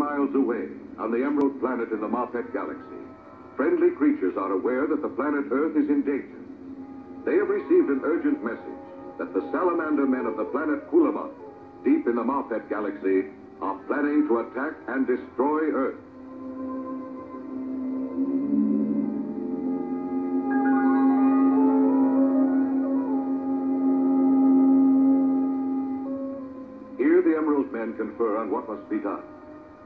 miles away, on the Emerald Planet in the Mopet Galaxy, friendly creatures are aware that the planet Earth is in danger. They have received an urgent message that the salamander men of the planet Kulamon, deep in the Mopet Galaxy, are planning to attack and destroy Earth. Here the Emerald Men confer on what must be done.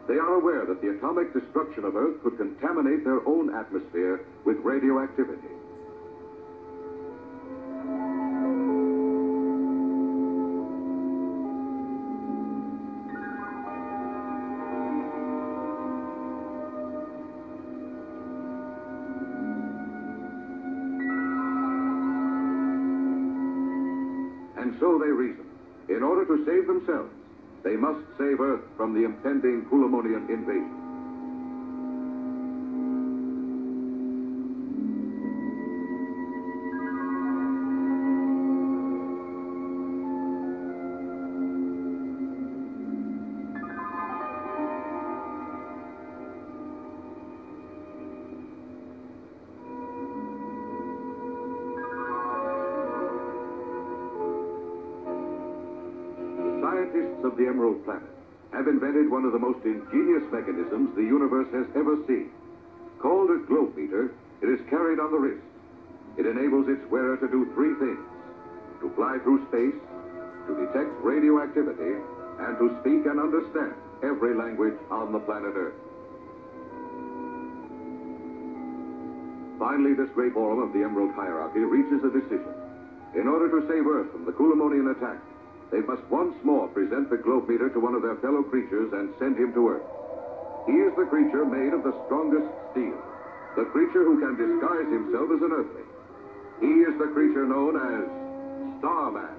They are aware that the atomic destruction of Earth could contaminate their own atmosphere with radioactivity. And so they reason. In order to save themselves, they must save Earth from the impending Kulamonian invasion. Scientists of the Emerald Planet have invented one of the most ingenious mechanisms the universe has ever seen. Called a globe meter, it is carried on the wrist. It enables its wearer to do three things to fly through space, to detect radioactivity, and to speak and understand every language on the planet Earth. Finally, this great forum of the Emerald Hierarchy reaches a decision. In order to save Earth from the Kulamonian attack, they must once more present the globe meter to one of their fellow creatures and send him to Earth. He is the creature made of the strongest steel, the creature who can disguise himself as an Earthling. He is the creature known as Starman.